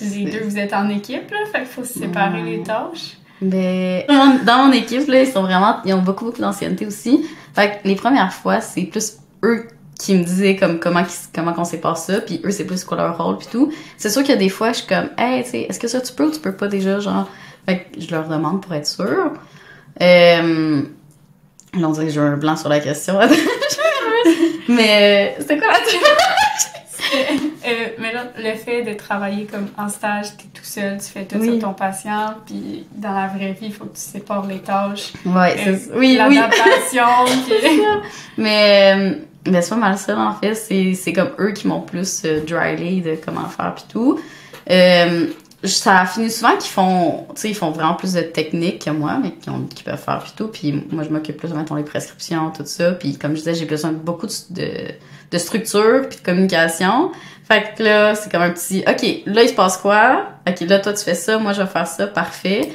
les deux vous êtes en équipe, là, fait qu'il faut séparer les tâches. Mais dans mon équipe, là, ils sont vraiment, ils ont beaucoup, beaucoup d'ancienneté aussi. Fait que les premières fois, c'est plus eux qui me disaient comme comment comment qu'on sépare ça puis eux c'est plus quoi leur rôle puis tout. C'est sûr qu'il y a des fois je suis comme hey tu sais est-ce que ça tu peux ou tu peux pas déjà genre? Fait que je leur demande pour être sûre euh, là on dirait que j'ai un blanc sur la question mais euh, c'était quoi la euh, mais là, le fait de travailler comme en stage, t'es tout seul, tu fais tout sur ton patient, puis dans la vraie vie, il faut que tu sépares les tâches. Ouais, euh, oui, l'adaptation. Puis... Mais euh, mais c'est pas mal ça, en fait. C'est comme eux qui m'ont plus euh, dry de comment faire puis tout. Ça a fini souvent qu'ils font, tu sais, ils font vraiment plus de techniques que moi, mais qui, ont, qui peuvent faire tout. Puis moi, je m'occupe plus, mettons, les prescriptions, tout ça. Puis comme je disais, j'ai besoin de beaucoup de, de, structure puis de communication. Fait que là, c'est comme un petit, OK, là, il se passe quoi? OK, là, toi, tu fais ça, moi, je vais faire ça, parfait.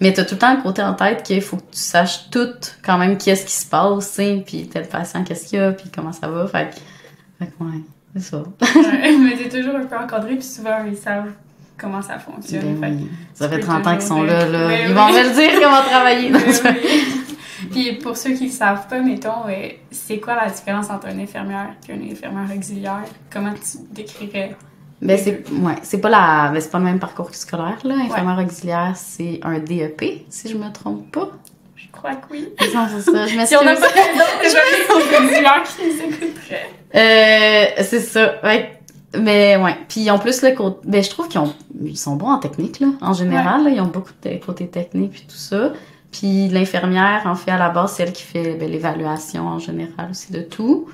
Mais t'as tout le temps le côté en tête qu'il faut que tu saches tout quand même qu'est-ce qui se passe, puis tel patient qu'est-ce qu'il y a, puis comment ça va. Fait que, fait que ouais, c'est ça. ouais, mais t'es toujours un peu encadré, puis souvent ils savent comment ça fonctionne. Ben ça fait 30 ans qu'ils sont là, là. Ils vont me le dire comment travailler. Puis pour ceux qui ne savent pas, mettons, euh, c'est quoi la différence entre une infirmière et une infirmière auxiliaire? Comment tu décrirais? Ben c'est ouais, c'est pas la ben, c'est pas le même parcours scolaire là, infirmière auxiliaire, c'est un DEP si je me trompe pas. Je crois que oui. Non, c'est ça, je m'excuse. si on a pas d'autres auxiliaires qui nous écouteraient. Euh, c'est ça. Ouais. Mais ouais, puis en plus le côté ben je trouve qu'ils ont ils sont bons en technique là en général, là, ils ont beaucoup de côté technique puis tout ça. Puis l'infirmière en fait à la base, c'est elle qui fait ben, l'évaluation en général aussi de tout.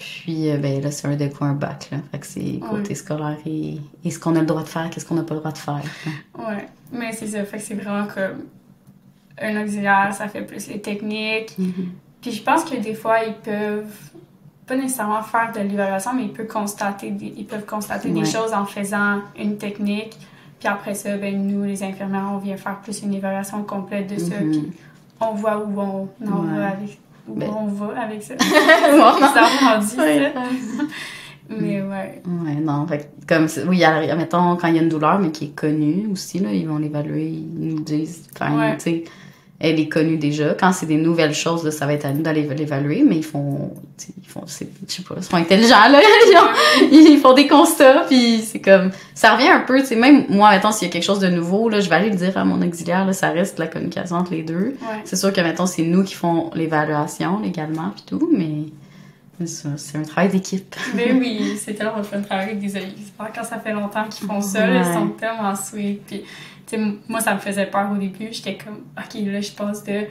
Puis, euh, ben là, c'est un déco, un bac, là. Fait que c'est côté scolaire et, ce qu'on a le droit de faire, qu'est-ce qu'on n'a pas le droit de faire. Ouais, mais c'est ça. Fait que c'est vraiment comme un auxiliaire, ça fait plus les techniques. Mm-hmm. Puis je pense que des fois, ils peuvent pas nécessairement faire de l'évaluation, mais ils peuvent constater des, ils peuvent constater des choses en faisant une technique. Puis après ça, ben, nous, les infirmières, on vient faire plus une évaluation complète de ça. Mhm. Puis on voit où on Ouais. va avec, où Ben. on va avec ça. Ouais. ça a rendu, ça. Mais ouais. Ouais, non. Fait comme, oui, il y a- mettons, quand il y a une douleur, mais qui est connue aussi, là, ils vont l'évaluer, ils nous disent, enfin, tu sais, elle est connue déjà. Quand c'est des nouvelles choses, là, ça va être à nous d'aller l'évaluer, mais ils font, ils font, je sais pas, ils sont intelligents, là. Ils, ont- ils font des constats, puis c'est comme, ça revient un peu, tu sais, même moi, mettons, s'il y a quelque chose de nouveau, là, je vais aller le dire à mon auxiliaire, là, ça reste la communication entre les deux. Ouais. C'est sûr que, mettons, c'est nous qui font l'évaluation légalement, puis tout, mais c'est ça, c'est un travail d'équipe. Mais oui, c'est tellement le fun de travailler avec des experts quand ça fait longtemps qu'ils font ça. Ils sont tellement sweet. Puis, moi, ça me faisait peur au début. J'étais comme, OK, là, je passe de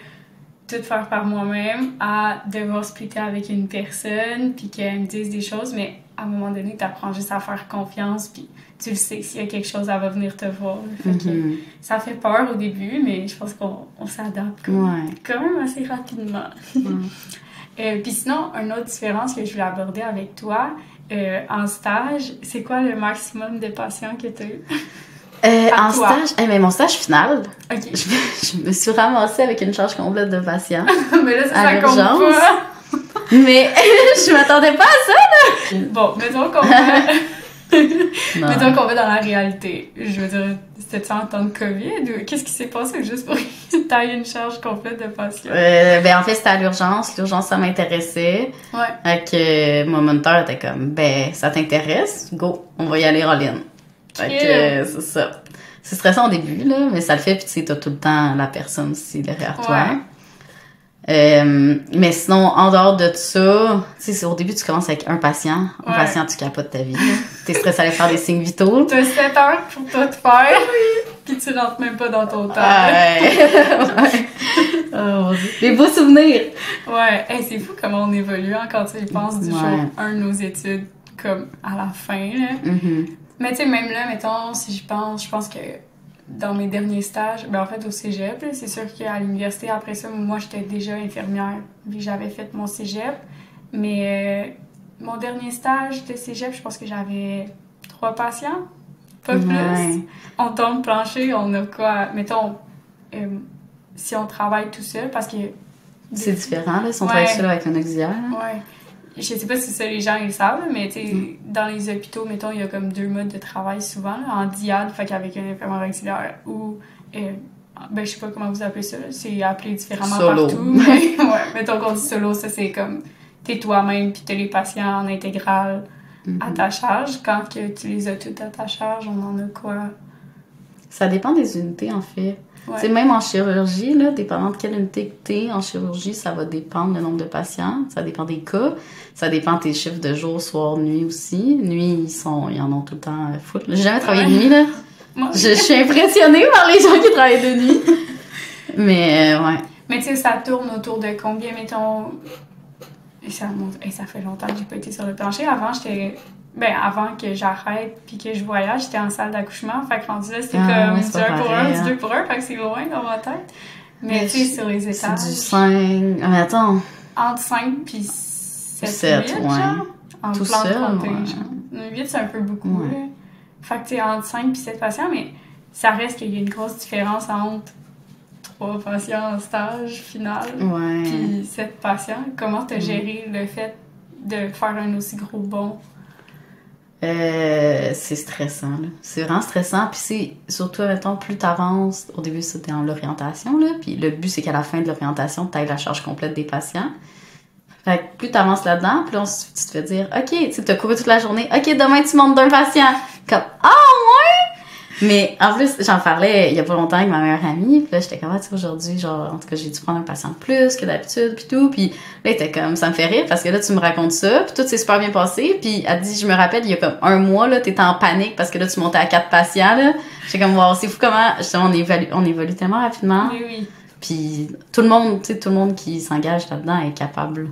tout faire par moi-même à devoir splitter avec une personne, puis qu'elle me dise des choses. Mais à un moment donné, tu apprends juste à faire confiance, puis tu le sais, s'il y a quelque chose, elle va venir te voir. Fait que Mhm. ça fait peur au début, mais je pense qu'on on s'adapte quand, Ouais. quand même assez rapidement. Euh, Puis sinon, une autre différence que je voulais aborder avec toi, euh, en stage, c'est quoi le maximum de patients que tu as eu? Euh, en toi. stage, eh, mais mon stage final, je, je me suis ramassée avec une charge complète de patients. Mais là, ça, À ça compte l'urgence. pas. Mais je m'attendais pas à Bon, mettons qu'on va, ça. mettons qu'on va dans la réalité. Je veux dire, c'était en temps de COVID ou qu'est-ce qui s'est passé juste pour aies une charge complète de patients? Euh, ben en fait, c'était à l'urgence. L'urgence, ça m'intéressait. Ouais. Fait que mon moniteur était comme, ben, ça t'intéresse? Go, on va y aller all-in. Fait que c'est ça. C'est stressant au début, là, mais ça le fait, puis tu sais, t'as tout le temps la personne aussi derrière toi. Euh, mais sinon, en dehors de ça, tu sais, au début, tu commences avec un patient. Un Ouais. patient, tu capotes ta vie. T'es stressé à aller faire des signes vitaux. T'as 7 heures pour tout faire, puis tu rentres même pas dans ton temps. Ouais. Ouais. Oh, mon Dieu. Des beaux souvenirs. Ouais, hey, c'est fou comment on évolue hein, quand tu y penses du jour 1 de nos études comme à la fin. Là. Mhm. Mais tu sais, même là, mettons, si je pense, je pense que dans mes derniers stages, ben en fait au cégep, c'est sûr qu'à l'université, après ça, moi j'étais déjà infirmière, que j'avais fait mon cégep. Mais euh, mon dernier stage de cégep, je pense que j'avais trois patients, pas plus. Ouais. On tombe plancher, on a quoi, mettons, euh, si on travaille tout seul, parce que C'est différent, là, si on Ouais. travaille seul avec un auxiliaire. là. Ouais. Je sais pas si ça les gens ils le savent, mais tu sais, Mm. dans les hôpitaux, mettons, il y a comme deux modes de travail souvent, là, en diade, fait qu'avec un infirmière auxiliaire, ou, euh, ben je sais pas comment vous appelez ça, c'est appelé différemment Solo. partout, mais ouais, mettons qu'on dit solo, ça c'est comme, t'es toi-même, puis t'as les patients en intégrale Mhm. à ta charge. Quand que tu les as toutes à ta charge, on en a quoi? Ça dépend des unités, en fait. Ouais. C'est même en chirurgie, là, dépendant de quelle unité que t'es, en chirurgie, ça va dépendre le nombre de patients, ça dépend des cas, ça dépend de tes chiffres de jour, soir, nuit aussi. Nuit, ils sont, ils en ont tout le temps full. J'ai jamais travaillé de nuit, là. Moi- Je, je suis impressionnée par les gens qui travaillent de nuit. Mais, euh, ouais. Mais tu sais, ça tourne autour de combien, mettons. Et ça, monte- et ça fait longtemps que j'ai pas été sur le plancher. Avant, j'étais. Ben, avant que j'arrête puis que je voyage, j'étais en salle d'accouchement. Fait que rendu là, c'était Ah, comme ouais, c'est du pas 1 pour pareil, 1, hein. du 2 pour 1. Fait que c'est loin dans ma tête. Mais Mais tu sais, sur les C'est étages, du 5. Ah, mais attends. entre 5 puis 7, Sept, 8, ouais. genre. En Tout plan de seul, santé, ouais. genre. 8, c'est un peu beaucoup, Ouais. là. Fait que tu sais, entre 5 puis 7 patients, mais ça reste qu'il y a une grosse différence entre 3 patients en stage final Ouais. puis 7 patients. Comment t'as Mm. géré le fait de faire un aussi gros bond? Euh, c'est stressant. C'est vraiment stressant. Puis c'est surtout, mettons, plus t'avances, au début, c'était en l'orientation, là. Puis le but, c'est qu'à la fin de l'orientation, t'ailles la charge complète des patients. Fait que plus t'avances là-dedans, plus on tu te fais dire, OK, tu t'as couru toute la journée. OK, demain, tu montes d'un patient. Comme, ouais! Mais en plus, j'en parlais il y a pas longtemps avec ma meilleure amie. Puis là, j'étais comme, ah, tu sais, aujourd'hui, genre, en tout cas, j'ai dû prendre un patient de plus que d'habitude, puis tout. Puis là, était comme, ça me fait rire parce que là, tu me racontes ça, puis tout s'est super bien passé. Puis elle dit, je me rappelle, il y a comme un mois, là, t'étais en panique parce que là, tu montais à quatre patients, là. J'étais comme, wow, c'est fou comment, justement, on évolue, on évolue tellement rapidement. Oui, oui. Puis tout le monde, tu sais, tout le monde qui s'engage là-dedans est capable.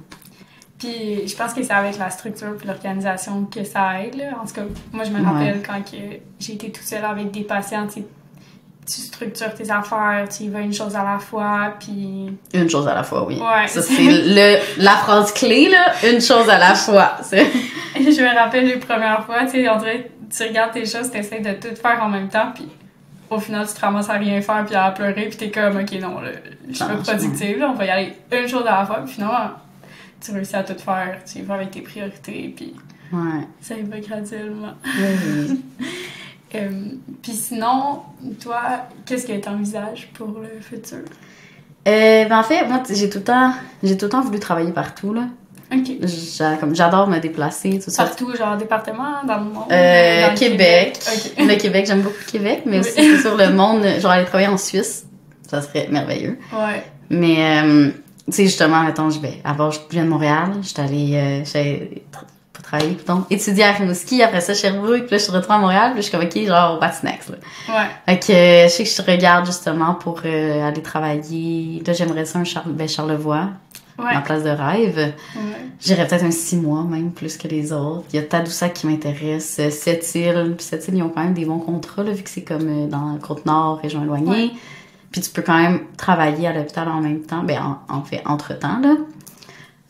Puis je pense que c'est avec la structure puis l'organisation que ça aide. Là. En tout cas, moi, je me Ouais. rappelle quand j'ai été toute seule avec des patients, tu tu structures tes affaires, tu y vas une chose à la fois, puis... Une chose à la fois, oui. Ouais. Ça, c'est le, la phrase clé, là. Une chose à la fois. Je me rappelle les premières fois, tu sais, on dirait, tu regardes tes choses, t'essayes de tout faire en même temps, puis au final, tu te ramasses à rien faire, puis à pleurer, puis t'es comme, OK, non, là, je suis pas productive, là, on va y aller une chose à la fois, puis finalement, tu réussis à tout faire, tu y vas avec tes priorités, puis Ouais. ça y va graduellement. Oui. Euh, puis sinon, toi, qu'est-ce que tu envisages pour le futur? Euh, ben en fait, moi, j'ai tout le temps, j'ai tout le temps voulu travailler partout, là. OK. J'a- comme J'adore me déplacer, tout ça. Partout, genre département, dans le monde? Euh, dans le Québec. OK. Le Québec, j'aime beaucoup le Québec, mais Oui. aussi, sûr, le monde, genre aller travailler en Suisse, ça serait merveilleux. Ouais. Mais, euh, tu sais, justement, mettons, je vais, avant, je viens de Montréal, j'étais allée, euh, j'allais tra- pas travailler, plutôt, étudier à Rimouski, après ça, Sherbrooke, puis là, je suis retournée à Montréal, puis je suis comme, OK, genre, au Patinex, là. Ouais. Fait que, euh, je sais que je regarde, justement, pour euh, aller travailler, là, j'aimerais ça un Charle- ben, Charlevoix, Ouais. ma place de rêve. Ouais. J'irais peut-être un six mois, même, plus que les autres. Il y a Tadoussac qui m'intéresse, euh, Sept-Îles, puis Sept-Îles, ils ont quand même des bons contrats, là, vu que c'est comme dans la Côte-Nord, région éloignée. Ouais. Puis tu peux quand même travailler à l'hôpital en même temps, ben en, en fait, entre-temps, là.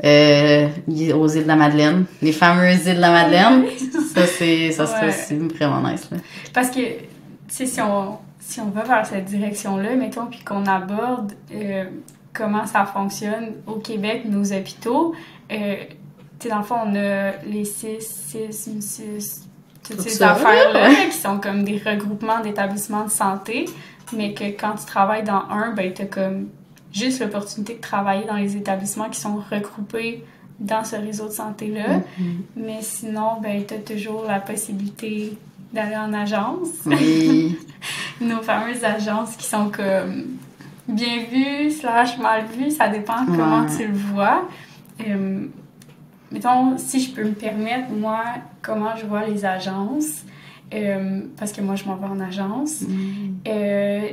Euh, aux îles de la Madeleine, les fameuses îles de la Madeleine. Ça, c'est, ça serait Ouais. aussi vraiment nice, là. Parce que, tu sais, si on, si on va vers cette direction-là, mettons, puis qu'on aborde euh, comment ça fonctionne au Québec, nos hôpitaux, euh, tu sais, dans le fond, on a les 6, 6, 6, toutes Tout ces affaires-là qui sont comme des regroupements d'établissements de santé, mais que quand tu travailles dans un, ben, t'as comme juste l'opportunité de travailler dans les établissements qui sont regroupés dans ce réseau de santé-là. Mais sinon, ben, t'as toujours la possibilité d'aller en agence. Oui. Nos fameuses agences qui sont comme bien vues, slash mal vues, ça dépend comment tu le vois. Euh, mettons, si je peux me permettre, moi, comment je vois les agences, euh, parce que moi, je m'en vais en agence. Euh,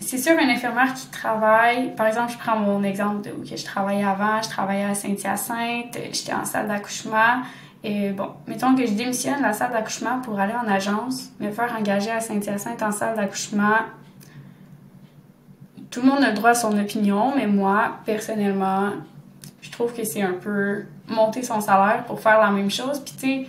c'est sûr, une infirmière qui travaille, par exemple, je prends mon exemple de où que je travaillais avant, je travaillais à Saint-Hyacinthe, j'étais en salle d'accouchement. Et bon, mettons que je démissionne de la salle d'accouchement pour aller en agence, me faire engager à Saint-Hyacinthe en salle d'accouchement. Tout le monde a le droit à son opinion, mais moi, personnellement, je trouve que c'est un peu monter son salaire pour faire la même chose. Puis tu sais,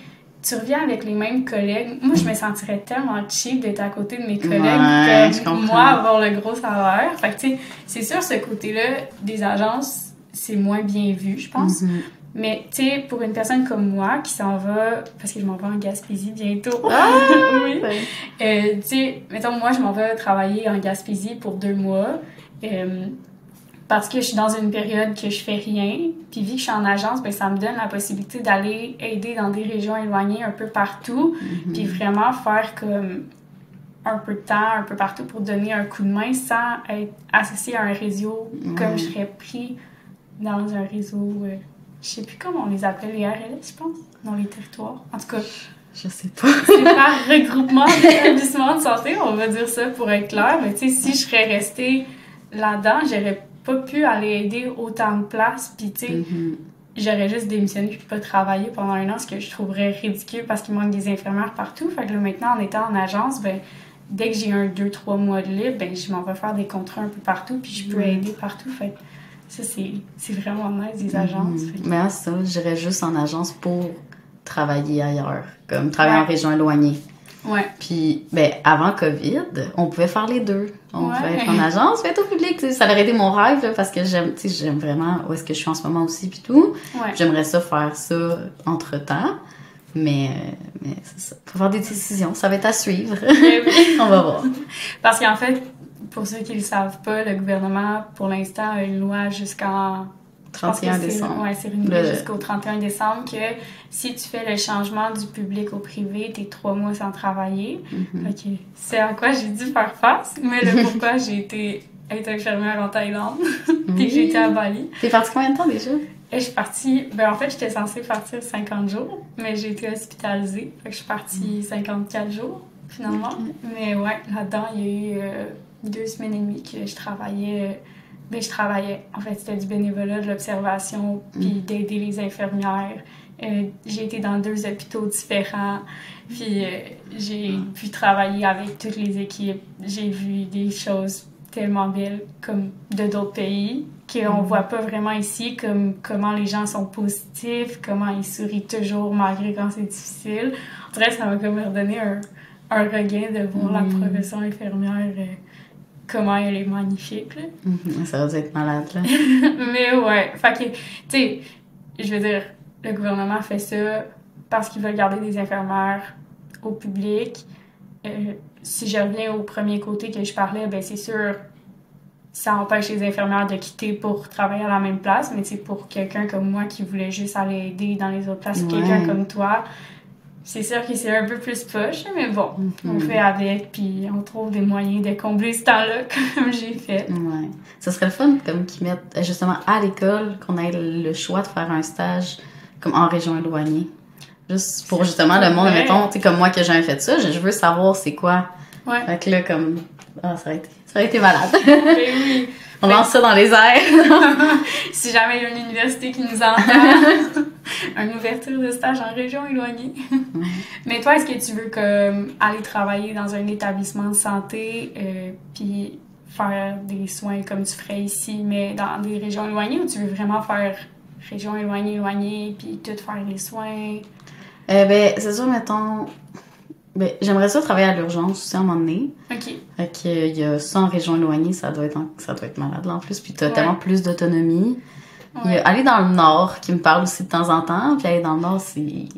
tu reviens avec les mêmes collègues. Moi, je me sentirais tellement cheap d'être à côté de mes collègues Ouais, comprends. moi avoir le gros salaire. Fait que tu sais, c'est sûr, ce côté-là des agences, c'est moins bien vu, je pense. Mhm. Mais tu sais, pour une personne comme moi qui s'en va, parce que je m'en vais en Gaspésie bientôt. Ah! oui. Euh, tu sais, mettons, moi, je m'en vais travailler en Gaspésie pour deux mois. euh, parce que je suis dans une période que je fais rien. Puis vu que je suis en agence, ben, ça me donne la possibilité d'aller aider dans des régions éloignées un peu partout. Puis vraiment faire comme un peu de temps, un peu partout pour donner un coup de main sans être associé à un réseau comme je serais pris dans un réseau. euh, je sais plus comment on les appelle, les RLS, je pense, dans les territoires. En tout cas, Je sais pas. c'est par regroupement d'établissements de santé, on va dire ça pour être clair. Mais tu sais, si je serais restée là-dedans, j'aurais pas pu aller aider autant de places. Puis tu sais, Mhm. j'aurais juste démissionné puis pas travaillé pendant un an, ce que je trouverais ridicule parce qu'il manque des infirmières partout. Fait que là, maintenant, en étant en agence, ben dès que j'ai un, deux, trois mois de libre, ben je m'en vais faire des contrats un peu partout puis je peux Ouais. aider partout. Fait ça, c'est vraiment nice, des agences. Fait que- Mais ça, j'irais juste en agence pour travailler ailleurs, comme travailler en région éloignée. Ouais. Puis, ben, avant COVID, on pouvait faire les deux. On Ouais. pouvait être en agence, être au public. Ça aurait été mon rêve, là, parce que j'aime, j'aime vraiment où est-ce que je suis en ce moment aussi, puis tout. Ouais. J'aimerais ça faire ça entre-temps. Mais, mais c'est ça. Faut faire des décisions. Ça va être à suivre. Oui. on va voir. Parce qu'en fait, pour ceux qui ne le savent pas, le gouvernement, pour l'instant, a une loi jusqu'en 31 décembre. Oui, c'est renouvelé Le- jusqu'au 31 décembre que si tu fais le changement du public au privé, t'es trois mois sans travailler. Mhm. Ok, c'est à quoi j'ai dû faire face, mais le pourquoi j'ai été être infirmière en Thaïlande, puis que j'ai été à Bali. T'es parti combien de temps déjà? Et je suis partie, ben en fait, j'étais censée partir 50 jours, mais j'ai été hospitalisée. Fait que je suis partie 54 jours, finalement. Mais ouais, là-dedans, il y a eu euh, deux semaines et demie que je travaillais. Euh, Ben, je travaillais. En fait, c'était du bénévolat, de l'observation, puis d'aider les infirmières Euh, j'ai été dans deux hôpitaux différents. Puis euh, j'ai pu travailler avec toutes les équipes. J'ai vu des choses tellement belles comme de d'autres pays qu'on voit pas vraiment ici, comme comment les gens sont positifs, comment ils sourient toujours malgré quand c'est difficile. En vrai, ça m'a comme redonné un, un regain de voir la profession infirmière, euh, comment elle est magnifique. Là. Mhm, Ça va être malade, là. Mais ouais, fait que, tu sais, je veux dire, le gouvernement fait ça parce qu'il veut garder des infirmières au public. Euh, si je reviens au premier côté que je parlais, ben c'est sûr, ça empêche les infirmières de quitter pour travailler à la même place, mais c'est pour quelqu'un comme moi qui voulait juste aller aider dans les autres places, ou Ouais. quelqu'un comme toi, c'est sûr que c'est un peu plus poche, mais bon, on Mhm. fait avec, puis on trouve des moyens de combler ce temps-là, comme j'ai fait. Ouais. Ça serait le fun, comme qu'ils mettent, euh, justement, à l'école, qu'on ait le choix de faire un stage, comme en région éloignée. Juste pour, justement, le monde, mettons, tu sais, comme moi qui ai jamais fait ça, je je veux savoir c'est quoi. Ouais. Fait que là, comme, ah, ça aurait été, ça aurait été malade. Ben oui. On lance ça dans les airs. si jamais il y a une université qui nous entend, une ouverture de stage en région éloignée. Mais toi, est-ce que tu veux comme aller travailler dans un établissement de santé euh, puis faire des soins comme tu ferais ici, mais dans des régions éloignées, ou tu veux vraiment faire région éloignée, éloignée, puis tout faire les soins? Euh, ben, c'est sûr, mettons, ben, j'aimerais ça travailler à l'urgence aussi à un moment donné. OK. Fait euh, y a ça en région éloignée, ça doit être, en- ça doit être malade, là, en plus. Puis t'as Ouais. tellement plus d'autonomie. Ouais. aller dans le nord qui me parle aussi de temps en temps. Puis aller dans le nord, c'est.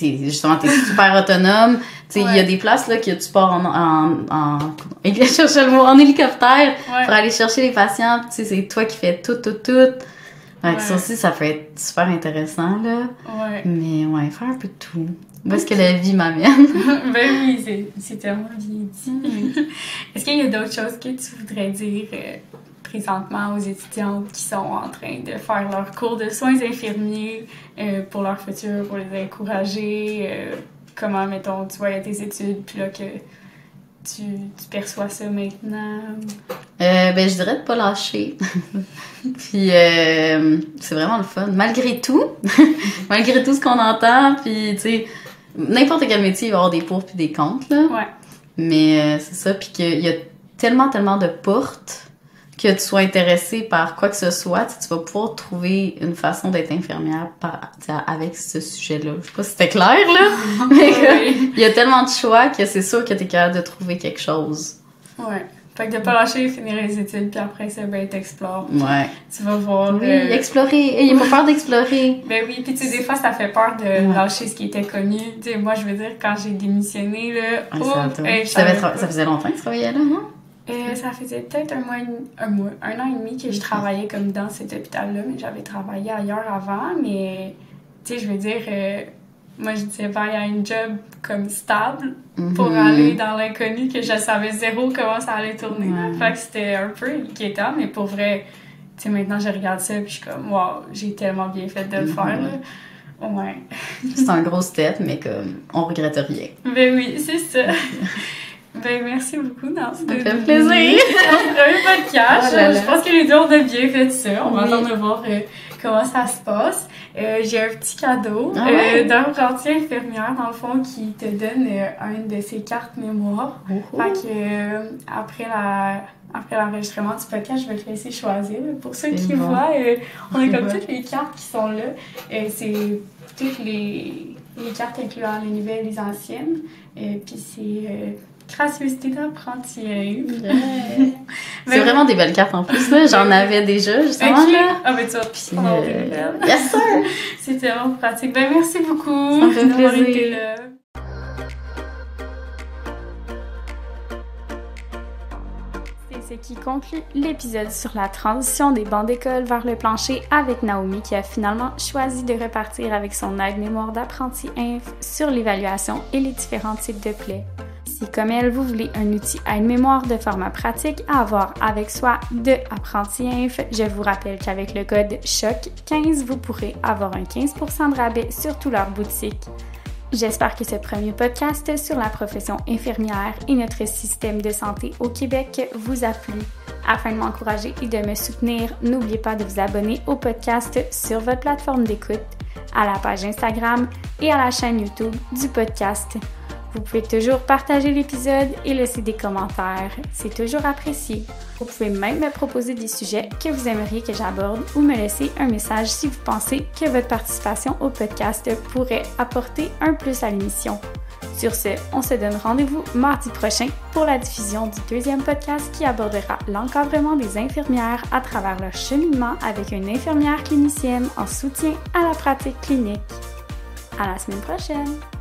Justement, t'es super autonome. Tu sais, il y a Ouais. des places là que tu pars en. en, en mot, en hélicoptère Ouais. pour aller chercher les patients. Tu sais, c'est toi qui fais tout, tout, tout. Que ça Ouais. aussi, ça peut être super intéressant, là. Ouais. Mais ouais, faire un peu de tout. Où est-ce que la vie m'amène? ben oui, c'est- c'est tellement bien dit. Est-ce qu'il y a d'autres choses que tu voudrais dire euh, présentement aux étudiants qui sont en train de faire leur cours de soins infirmiers euh, pour leur futur, pour les encourager? euh, comment, mettons, tu vois tes études, puis là que tu, tu perçois ça maintenant? Euh, ben, je dirais de pas lâcher. puis, euh, c'est vraiment le fun. Malgré tout, malgré tout ce qu'on entend, puis, tu sais, n'importe quel métier, il va y avoir des pour puis des contre, là. Ouais. Mais c'est ça, puis qu'il y a tellement, tellement de portes que tu sois intéressé par quoi que ce soit, tu vas pouvoir trouver une façon d'être infirmière par, avec ce sujet-là. Je sais pas si c'était clair, là. Mais Ouais. il y a tellement de choix que c'est sûr que tu es capable de trouver quelque chose. ouais. Fait que de pas lâcher, finir les études, puis après ça, ben, t'explores. Ouais. Tu vas voir. Oui, euh, explorer. Il n'y a pas peur d'explorer. Ben oui, puis tu sais, des fois, ça fait peur de Ouais. lâcher ce qui était connu. Tu sais, moi, je veux dire, quand j'ai démissionné, là, Ouais, ça, doit- hey, ça, ça faisait longtemps que tu travaillais là, non? Euh, ça faisait peut-être un mois, un mois, un an et demi que je travaillais comme dans cet hôpital-là, mais j'avais travaillé ailleurs avant, mais tu sais, je veux dire, euh, moi, je disais bye à une job comme stable pour Mhm. aller dans l'inconnu que je savais zéro comment ça allait tourner. Ouais. Fait que c'était un peu inquiétant, mais pour vrai, tu sais, maintenant, je regarde ça puis je suis comme, wow, j'ai tellement bien fait de le Mhm. faire, là. Ouais. C'est un gros step, mais comme, on regrette rien. Ben oui, c'est ça. ben merci beaucoup, Nancy. Ça fait plaisir. Un podcast. Oh. Je pense que les deux, on a bien fait ça. On va Oui. attendre de voir euh, comment ça se passe. Euh, J'ai un petit cadeau Ah ouais? euh, d'un apprenti infirmière, dans le fond, qui te donne une de ses cartes mémoire. Fait que, après la... Après l'enregistrement du podcast, je vais te laisser choisir. Pour ceux qui bon. voient, on a comme bon. toutes les cartes qui sont là. C'est toutes les, les cartes incluant les nouvelles et les anciennes. Puis c'est gracieuseté d'apprenti. hein. C'est vraiment des belles cartes en plus, là. J'en avais déjà, justement, Ok. là. Ah, mais tu vas Puis, euh, yes, sir! C'est tellement pratique. Ben, merci beaucoup d'avoir plaisir. été là. C'est ce qui conclut l'épisode sur la transition des bancs d'école vers le plancher avec Naomi qui a finalement choisi de repartir avec son aide-mémoire d'apprenti inf sur l'évaluation et les différents types de plaies. Si, comme elle, vous voulez un outil aide-mémoire de format pratique à avoir avec soi de Apprenti Inf, je vous rappelle qu'avec le code CHOC15, vous pourrez avoir un 15% de rabais sur toute leur boutique. J'espère que ce premier podcast sur la profession infirmière et notre système de santé au Québec vous a plu. Afin de m'encourager et de me soutenir, n'oubliez pas de vous abonner au podcast sur votre plateforme d'écoute. à la page Instagram et à la chaîne YouTube du podcast. Vous pouvez toujours partager l'épisode et laisser des commentaires. C'est toujours apprécié. Vous pouvez même me proposer des sujets que vous aimeriez que j'aborde ou me laisser un message si vous pensez que votre participation au podcast pourrait apporter un plus à l'émission. Sur ce, on se donne rendez-vous mardi prochain pour la diffusion du deuxième podcast qui abordera l'encadrement des infirmières à travers leur cheminement avec une infirmière clinicienne en soutien à la pratique clinique. À la semaine prochaine!